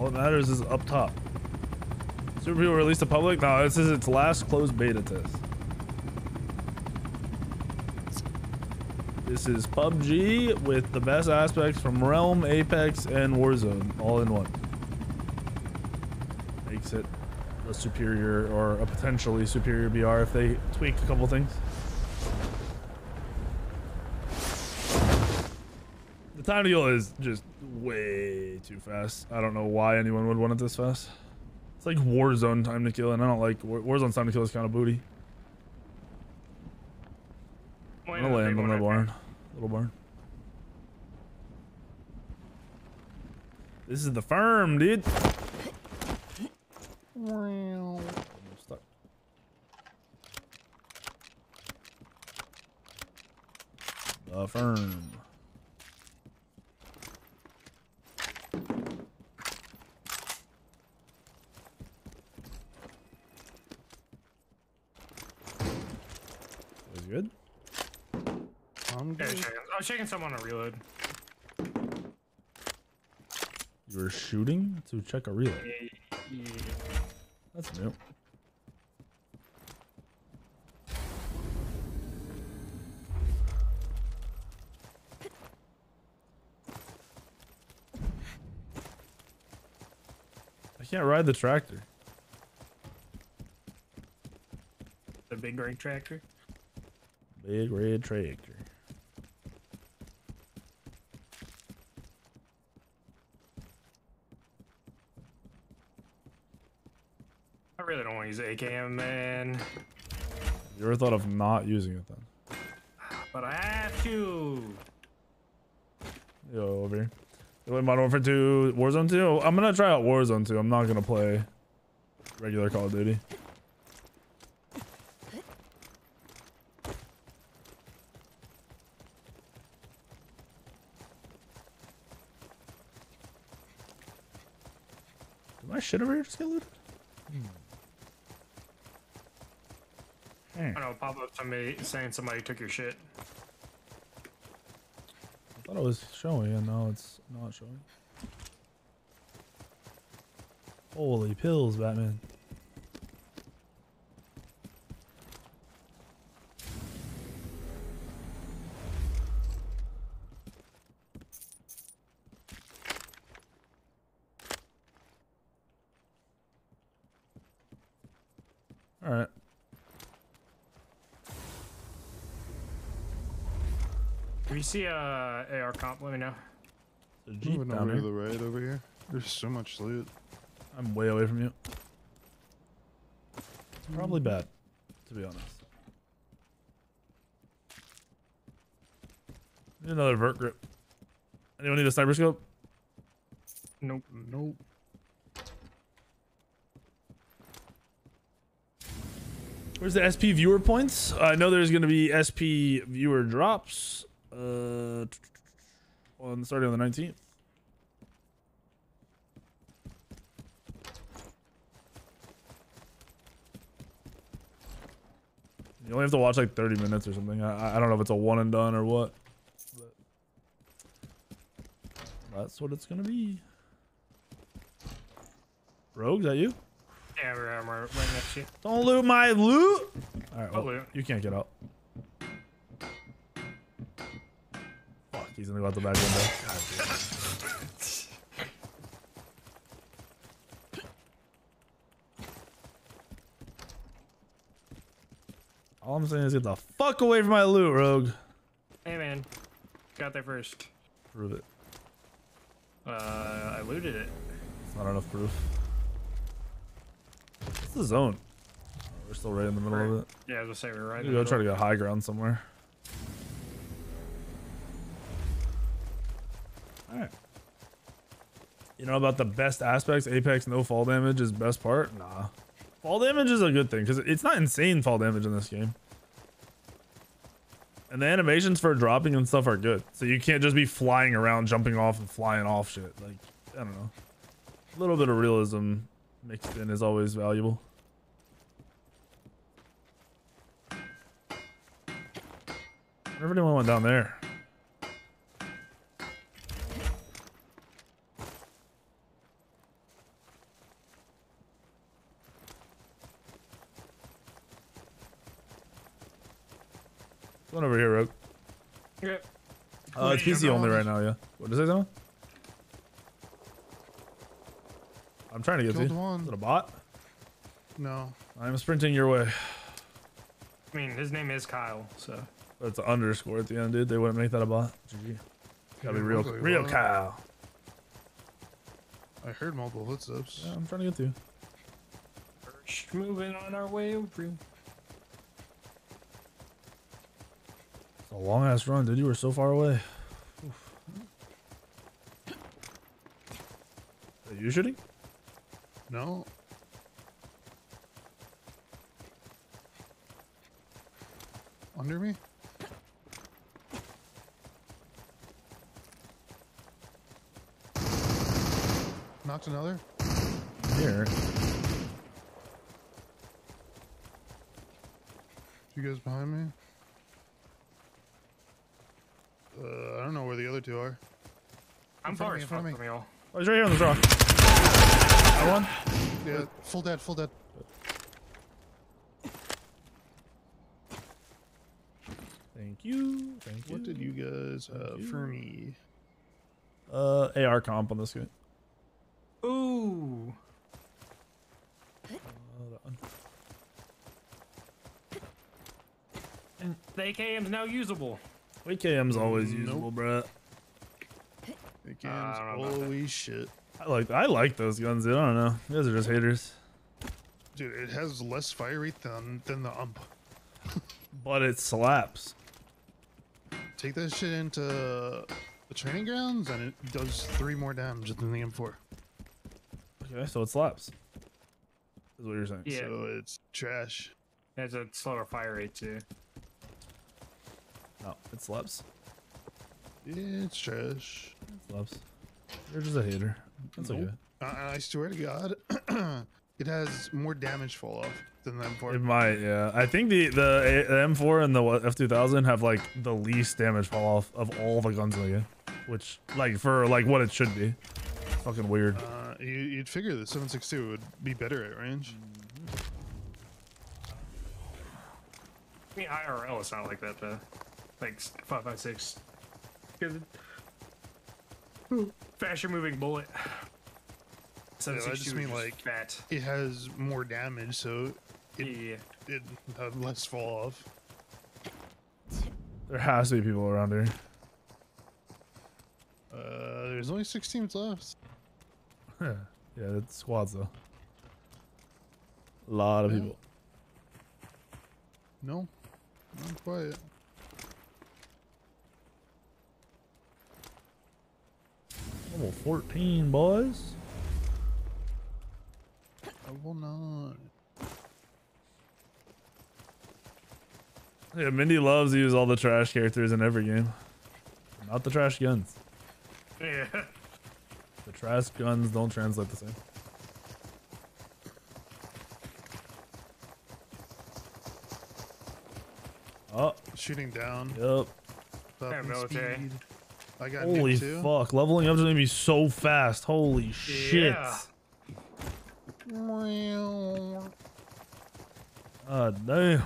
All that matters is up top. Super People released to public? No, this is its last closed beta test. This is PUBG with the best aspects from Realm, Apex, and Warzone all in one. Makes it a superior or a potentially superior BR if they tweak a couple things. Time to kill is just way too fast. I don't know why anyone would want it this fast. It's like Warzone time to kill, and I don't like War Warzone's time to kill is kind of booty. I'm gonna land on the barn, little barn. This is the firm, dude. The firm. Good? I'm Yeah, good. checking. I was checking someone on a reload. You were shooting to check a reload. Yeah, yeah. That's new. I can't ride the tractor. The big rig tractor. Big red tractor. I really don't want to use AKM, man. You ever thought of not using it then? But I have to. Yo, over here. You Modern Warfare 2, Warzone 2? I'm gonna try out Warzone 2. I'm not gonna play regular Call of Duty. Shit over here just get looted? Hmm. I don't know, pop up somebody saying somebody took your shit. I thought it was showing, and now it's not showing. Holy pills, Batman. You see uh, a AR comp, let me know. The Jeep Moving down over to here. the right over here. There's so much loot. I'm way away from you. It's Probably hmm. bad, to be honest. Need another vert grip. Anyone need a sniper scope? Nope. Nope. Where's the SP viewer points? I know there's going to be SP viewer drops. Uh, on starting on the 19th. You only have to watch like 30 minutes or something. I, I don't know if it's a one and done or what. That's what it's gonna be. Rogue, is that you? Yeah, we're, we're right next to you. Don't loot my loot. All right, well, loot. you can't get out. He's gonna go out the back window. God damn. All I'm saying is get the fuck away from my loot, Rogue. Hey, man. Got there first. Prove it. Uh, I looted it. It's not enough proof. What's the zone? Oh, we're still right in the middle of it. Yeah, I was gonna say we're right. Maybe in the go try to get high ground somewhere. Alright. You know about the best aspects? Apex no fall damage is best part? Nah. Fall damage is a good thing because it's not insane fall damage in this game. And the animations for dropping and stuff are good. So you can't just be flying around, jumping off and flying off shit. Like, I don't know. A little bit of realism mixed in is always valuable. If anyone went down there. One over here, Rogue. Yeah. Uh, it's Wait, PC only right now, yeah. What does it say. I'm trying to get to you. one. Is it a bot? No. I'm sprinting your way. I mean, his name is Kyle, so. That's an underscore at the end, dude. They wouldn't make that a bot. GG. Gotta be real, looks like real one. Kyle. I heard multiple footsteps. Yeah, I'm trying to get to you. First moving on our way over. A long ass run, dude. You were so far away. Oof. Are you shooting? No. Under me? Knocked another. Here. You guys behind me? Uh, I don't know where the other two are. I'm In front far me, as fuck from y'all. Oh, he's right here on this rock. That one? Yeah, full dead, full dead. Thank you. Thank you. What did you guys have you. for me? Uh, AR comp on this guy. Ooh. Uh, that one. And the AKM's now usable. AKM's always Nope. usable, bruh. The game's I don't know about that. holy shit. I like I like those guns, dude. I don't know. You guys are just haters. Dude, it has less fire rate than, than the ump. But it slaps. Take that shit into the training grounds and it does three more damage than the M4. Okay, so it slaps. Is what you're saying. Yeah. So it's trash. It has a slower fire rate too. No, it slaps. It's trash. It slaps. You're just a hater. That's Nope. okay. I, I swear to God, it has more damage fall off than the M4. It might, yeah. I think the the, the M4 and the F2000 have like the least damage fall off of all the guns in the game, which like for like what it should be. Fucking weird. Uh, you, you'd figure the 762 would be better at range. I mean, IRL it's not like that though. Like 556. Good. Faster moving bullet. So Yeah, I just mean, like- fat. It has more damage, so it, Yeah. it had less fall off. There has to be people around here. Uh, there's only six teams left. yeah, that's squads though. A lot of Yeah. people. No, not quiet. Level 14, boys. I will not. Yeah, Mindy loves to use all the trash characters in every game. Not the trash guns. Yeah. The trash guns don't translate the same. Oh, Shooting down. yep. Top military. speed. I got Holy Nick too. fuck. Leveling up is gonna be so fast. Holy shit. Yeah. God damn.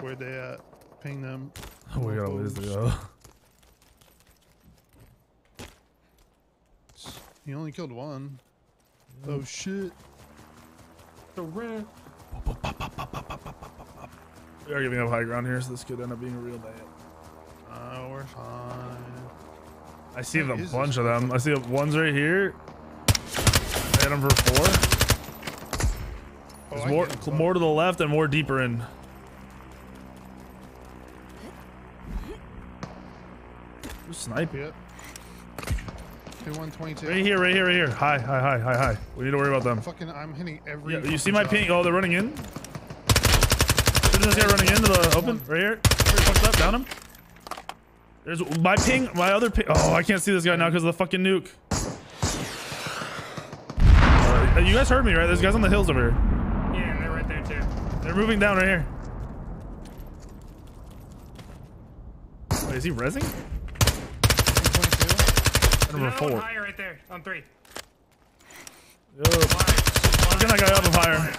Where they at? Ping them. we got a ways to go. He only killed one. Oh shit. The red. We are giving up high ground here, so this could end up being a real bad. Uh, we're fine. I see What a bunch of them. I see one's right here. Hit him for four. Oh, There's more, more to the left and more deeper in. Who's sniping? Yep. Hit 122. Right here, right here, right here. Hi, hi, hi, hi, hi. We need to worry about them. Fucking, I'm hitting every. Yeah, you see my ping? Oh, they're running in. Shooting this guy running into the open. Right here. Fucked up. Down him. There's my ping. My other ping. Oh, I can't see this guy now because of the fucking nuke. Uh, you guys heard me, right? There's guys on the hills over here. Yeah, and they're right there too. They're moving down right here. Wait, is he rezzing? Number four. higher right there on three. Yo, fucking that guy up higher.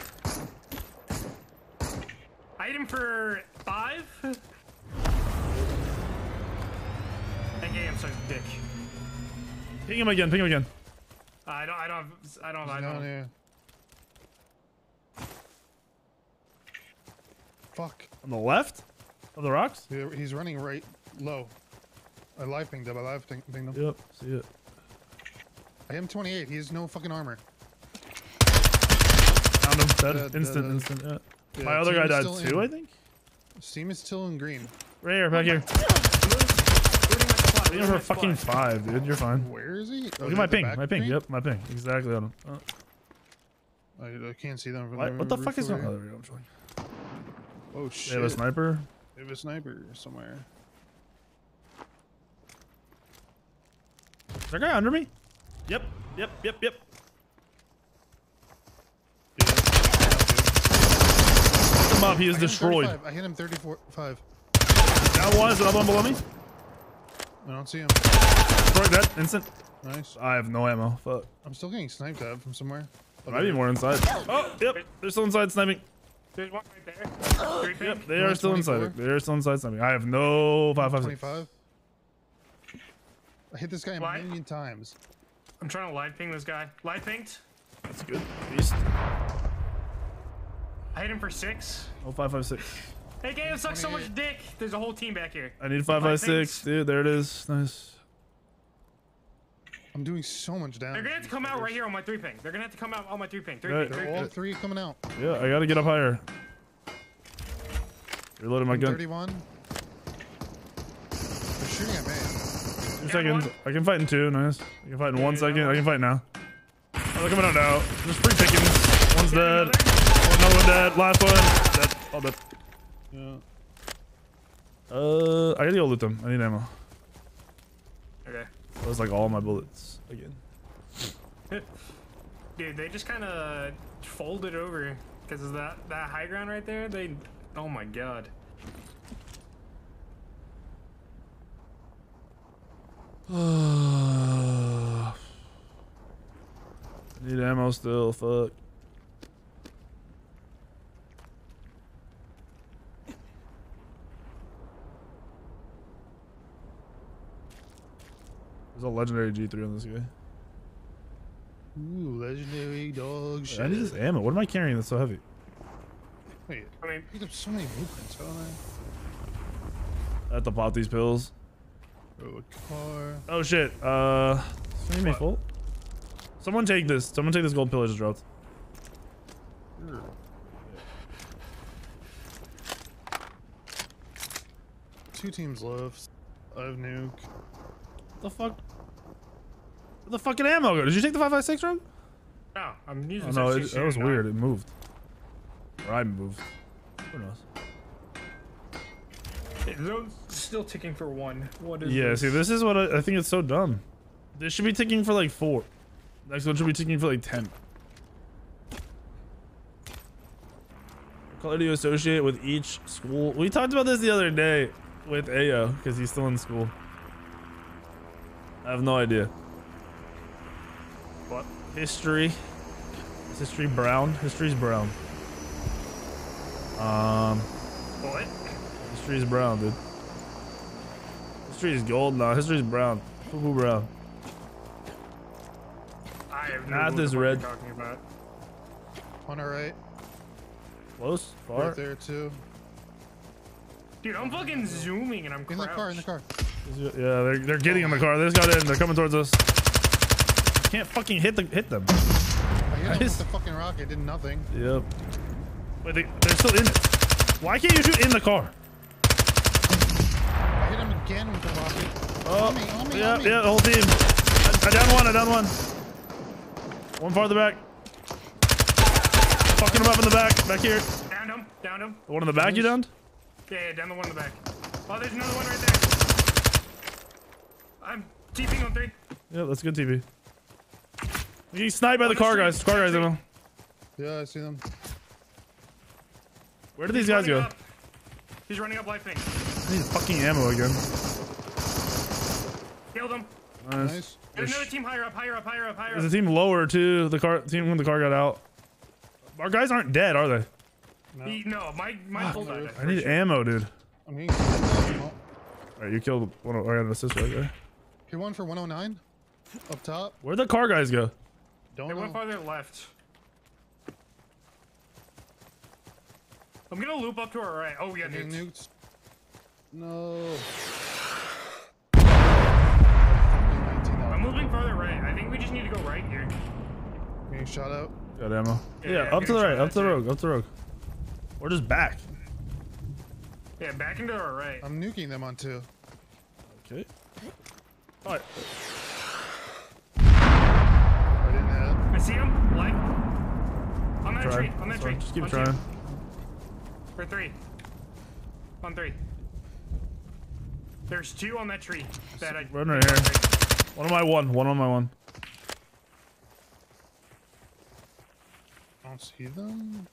I I hit him for five. That game's such dick. Ping him again. Ping him again. I don't. I don't. I don't. I don't. here. Fuck. On the left of the rocks. Yeah, He's running right low. I live pinged him. I live ping- pinged him. Yep. See it. I am 28. He has no fucking armor. Found him. Dead. Dead, instant. dead. Instant. Yeah. Yeah, My other guy died too. in. I think. Steam is still in green. Right here. Back here. Looting my You're for fucking spot. five, dude. You're fine. Where is he? Oh, Look at my ping. My ping. Yep. My ping. Exactly on him. Oh. Uh. I, I can't see them from What, what the fuck is going on? Oh, there we go. I'm showing. Oh They shit! have a sniper. They have a sniper somewhere. Is that guy under me? Yep. Yep. Yep. Yep. Yeah. Him up. He is I destroyed. I hit him 34. Five. Down one. Another one below me? I don't see him. Destroyed. Dead. Instant. Nice. I have no ammo. Fuck. I'm still getting sniped at from somewhere. There might be more inside. Oh, yep. They're still inside sniping. There's one right there. Three. Yep. They are still 24. inside. They are still inside sniping. I have no five five six. 25. I hit this guy a Why? million times. I'm trying to live ping this guy. Live pinged. That's good. Beast. I hit him for six. Oh, Oh five five six. Hey, game sucks so much dick. There's a whole team back here. I need five five six, dude. There it is. Nice. I'm doing so much damage. They're gonna have to come out right here on my three ping. They're gonna have to come out on my three ping. Three Right. ping. Three all ping. three coming out. Yeah, I gotta get up higher. Reloading my gun. 31. They're shooting at me. Two seconds. I can fight in two. Nice. I can fight in one Yeah, second. yeah. I can fight now. Oh, they're coming out now. There's free pickings. One's dead. Another one dead. Last one. Dead. All dead. Yeah. Uh, I gotta go loot them. I need ammo. Okay. That was like all my bullets again. Dude, they just kind of folded over because of that that high ground right there. They, oh my god. I need ammo still. Fuck. There's a legendary G3 on this guy. Ooh, legendary dog shit. I need this ammo. What am I carrying that's so heavy? Wait, I mean, I picked up so many blueprints, haven't I? I have to pop these pills. Oh, a car. Oh shit. Uh, somebody may What? full. Someone take this. Someone take this gold pill I just dropped. Sure. Two teams left. I have nuke. What the fuck? Where the fucking ammo go? Did you take the 556 drug? no, I'm using. Oh, no, it, that was weird. not- It moved. Or I moved. Who knows? Those still ticking for one. What is Yeah, this? see, this is what I, I think it's so dumb. This should be ticking for like four. Next one should be ticking for like 10. Quality to associate with each school. We talked about this the other day with Ayo because he's still in school. I have no idea. What? History. Is history brown? History's brown. Um, What? history's brown, dude. History is gold now. History's brown. Poo poo brown. I have no Not this what red. You're talking about. On our right. Close? Far? Right there, too. Dude, I'm fucking zooming and I'm In the car, in the car. Yeah, they're, they're getting in the car. They just got in. They're coming towards us. Can't fucking hit the hit them. I hit him with the fucking rocket, did nothing. Yep. Wait, they, they're still in it. Why can't you shoot in the car? I hit him again with the rocket. Oh, On me, on me, yeah, on me. yeah, the whole team. I, I down one, I down one. One farther back. Fucking him up in the back. Back here. Downed him. Downed him. The one in the back you downed? Yeah, yeah, down the one in the back. Oh, there's another one right there. I'm TPing on three. Yeah, that's good TV. We're sniped by the the car street, guys. Car guys, street. ammo. Yeah, I see them. Where did these guys go? Up. He's running up life thing. I need fucking ammo again. Killed him. Nice. Nice. There's another team higher up, higher up, higher up, higher There's a team lower too. The car team when the car got out. Our guys aren't dead, are they? No. He, no, my my full died. I need ammo, dude. I'm getting oh, All right, you killed one. of- I got an assist right there. Hit one for 109 up top. Where'd the car guys go? Don't They know. went farther left. I'm gonna loop up to our right. Oh, we got Getting nuked. nuked. No. I'm moving farther right. I think we just need to go right here. Getting shot out. Got ammo. Yeah, Yeah, yeah, up to the right, up to the that road, up to the road. Or just back. Yeah, back into our right. I'm nuking them on two. Okay. All right. I didn't have. I see him. Light. On that Try. tree. On that That's tree. fine. Just keep on trying. Two. For three. On three. There's two on that tree. That I. Run right here. One on my one. One on my one. I don't see them.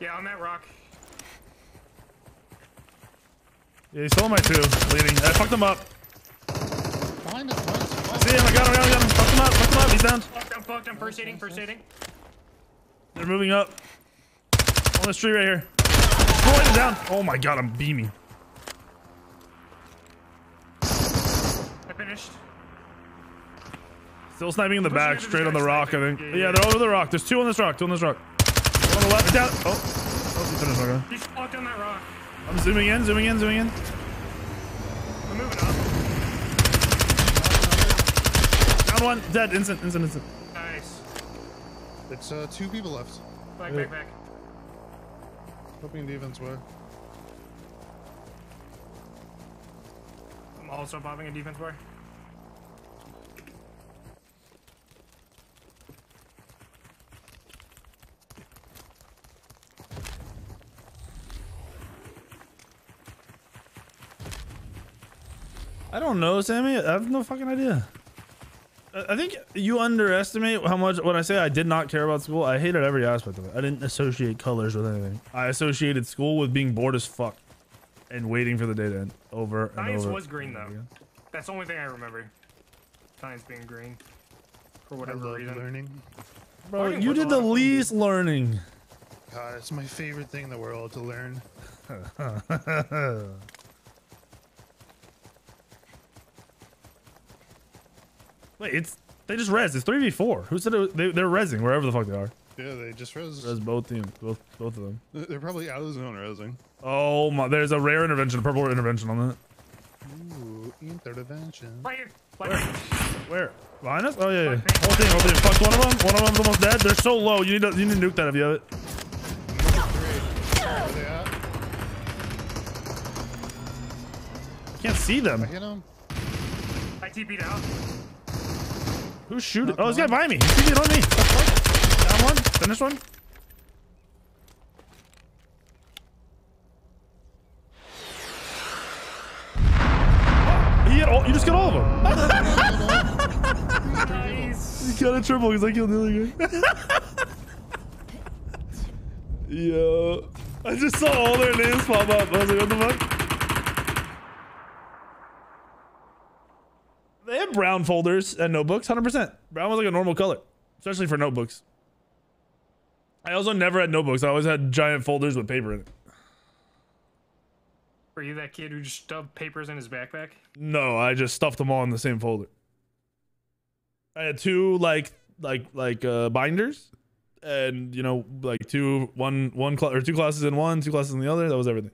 Yeah, on that rock. Yeah, he's still on my two. Leading. I fucked him up. Behind us, I once. see him. I got him. I got him. I got him. Fucked him up. Fucked him up. He's down. Fucked, I'm fucked. I'm first aiding. First aiding. They're moving up. On this tree right here. Destroyed him down. Oh my god, I'm beaming. I finished. Still sniping in the back, straight on the guy's rock, I think. Yeah, Yeah, yeah. they're over the rock. There's two on this rock. Two on this rock. On the left. Down. Oh. Oh, he finished. Okay. He's fucked on that rock. I'm zooming in, zooming in, zooming in. I'm moving up. Down one. Dead. Instant, instant, instant. Nice. It's uh, two people left. Back, Yeah. back, back. Hoping defense were. I'm also popping a defense bar. I don't know, Sammy. I have no fucking idea. I I think you underestimate how much when I say I did not care about school, I hated every aspect of it. I didn't associate colors with anything. I associated school with being bored as fuck and waiting for the day to end over and Science over. was green though. That's the only thing I remember. Science being green. For I whatever love reason. learning. Bro, Learning you did the lot of least learning. God, it's my favorite thing in the world to learn. Wait, it's they just res. It's three v four. Who said it was, they, they're resing wherever the fuck they are? Yeah, they just res. Res both teams, both both of them. They're probably out of the zone resing. Oh my! There's a rare intervention, a purple intervention on that. Ooh, intervention. Fire! here. Right. Where? Behind us? Oh yeah, yeah. Fuck me. Whole team, whole team. Fucked one of them. One of them's almost dead. They're so low. You need to you need to nuke that if you have it. Where they at? I can't see I them. hit him. I TP'd out. Who's shooting? Knocked Oh, guy one. behind me. He's shooting on me. What the fuck? Down one. Finish one. He all, you just got all of them. Nice. You got a triple because I killed the other guy. Yo. I just saw all their names pop up. I was like, what the fuck? They have brown folders and notebooks, 100%. Brown was like a normal color, especially for notebooks. I also never had notebooks. I always had giant folders with paper in it. Were you that kid who just stuffed papers in his backpack? No, I just stuffed them all in the same folder. I had two like like like uh binders and you know like two one one cl- or two classes in one, two classes in the other. That was everything.